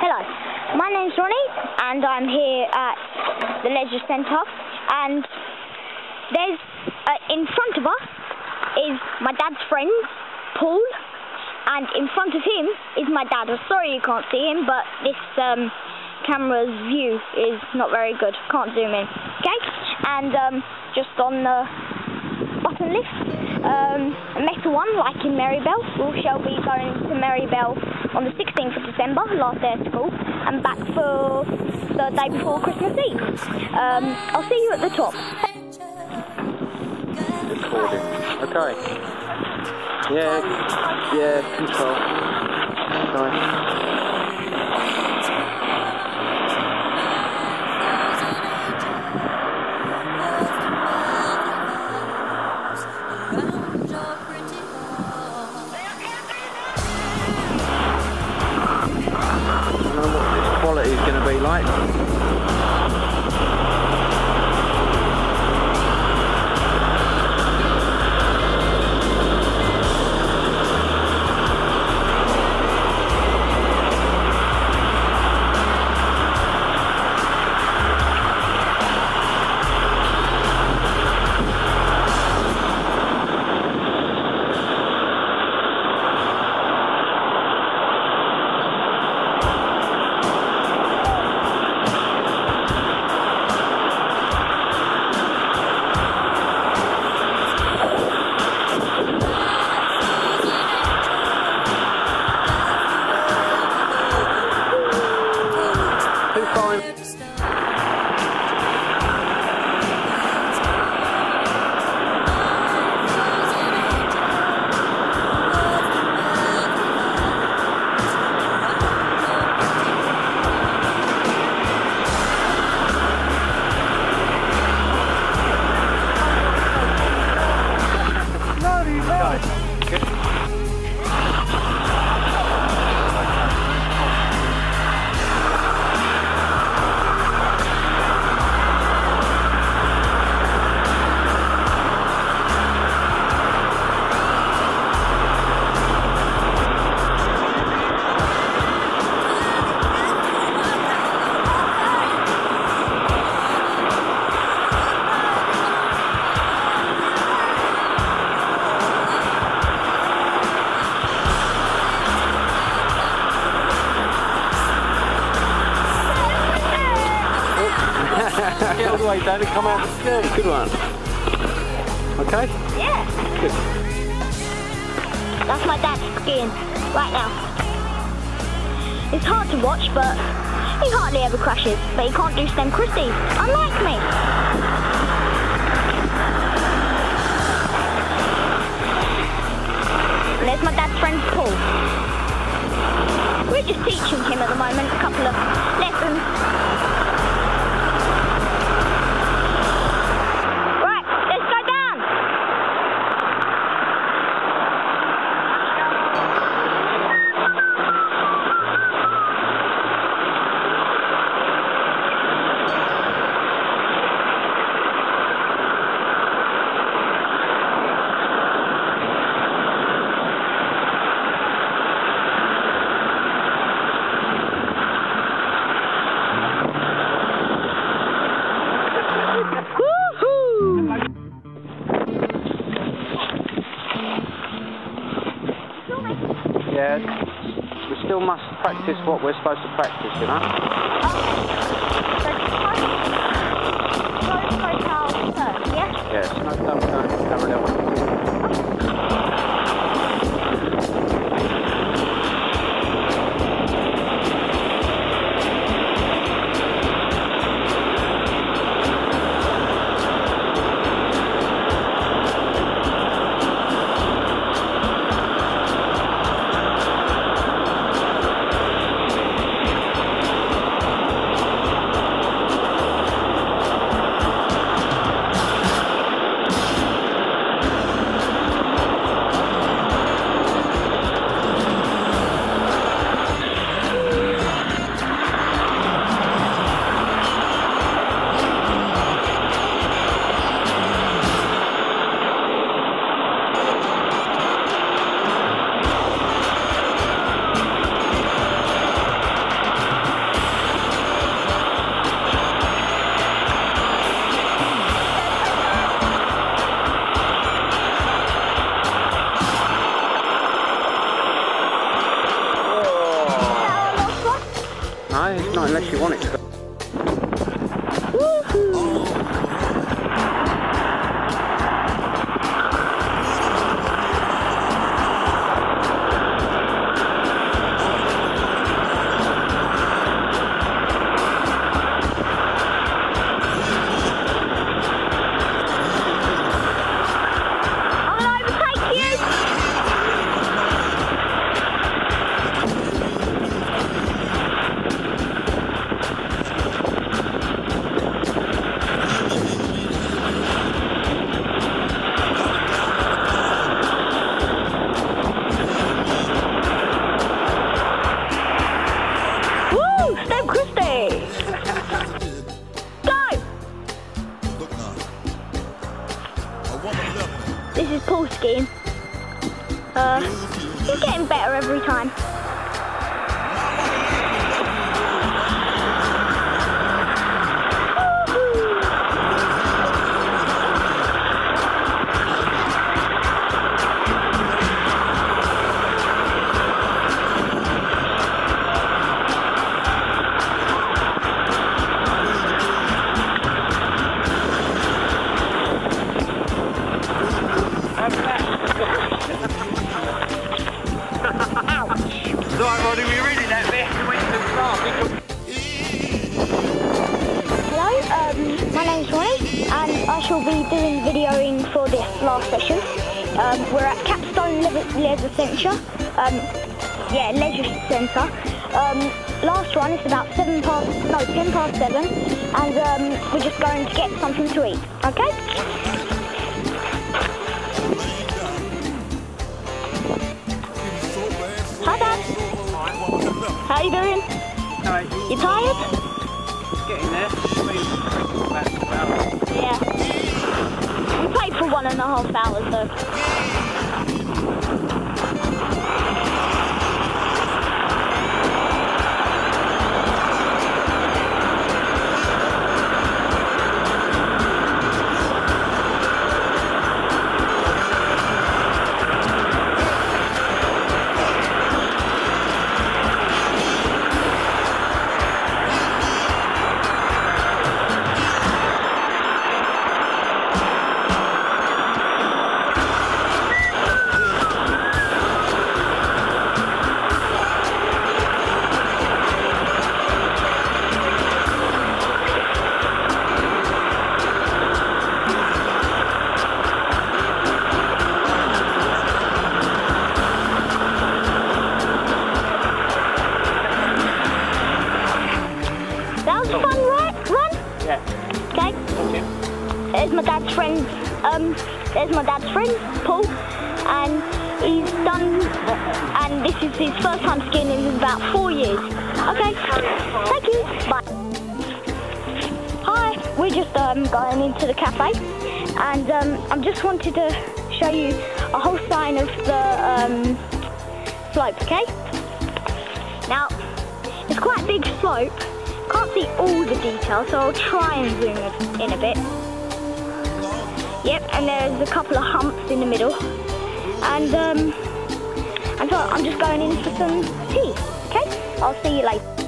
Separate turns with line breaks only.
Hello, my name's Ronnie, and I'm here at the Leisure Centre, and there's, uh, in front of us is my dad's friend, Paul, and in front of him is my dad. I'm sorry you can't see him, but this um, camera's view is not very good. Can't zoom in, okay? And um, just on the bottom list, um, a metal one, like in Meribel. We shall be going to Meribel on the 16th of December, last day of school, and back for the day before Christmas Eve. Um, I'll see you at the top.
Recording. Okay. Yeah, yeah, control. Nice. Get all the way down and come out the stairs. Good one. Okay?
Yeah,
Good.
that's my dad skiing right now. It's hard to watch, but he hardly ever crashes. But he can't do stem Christies, unlike me.
Yeah. We still must practice what we're supposed to practice, you know?
Yeah?
Yeah, smoked up going parallel. Not unless you want it to.
Getting better every time. Shall be doing videoing for this last session. Um, we're at Capstone Le- Leisure Centre. Um, yeah, Leisure Centre. Um, last one is about seven past, no, ten past seven, and um, we're just going to get something to eat. Okay? Hi, Dad. How you doing?
No,
You tired?
getting there.
A half hours though. Um, there's my dad's friend, Paul, and he's done. And this is his first time skiing in about four years. Okay. Thank you. Bye. Hi. We're just um, going into the cafe, and um, I just wanted to show you a whole sign of the um, slope. Okay. Now, it's quite a big slope. Can't see all the details, so I'll try and zoom in a bit. Yep, and there's a couple of humps in the middle. And um, and so I'm just going in for some tea. Okay, I'll see you later.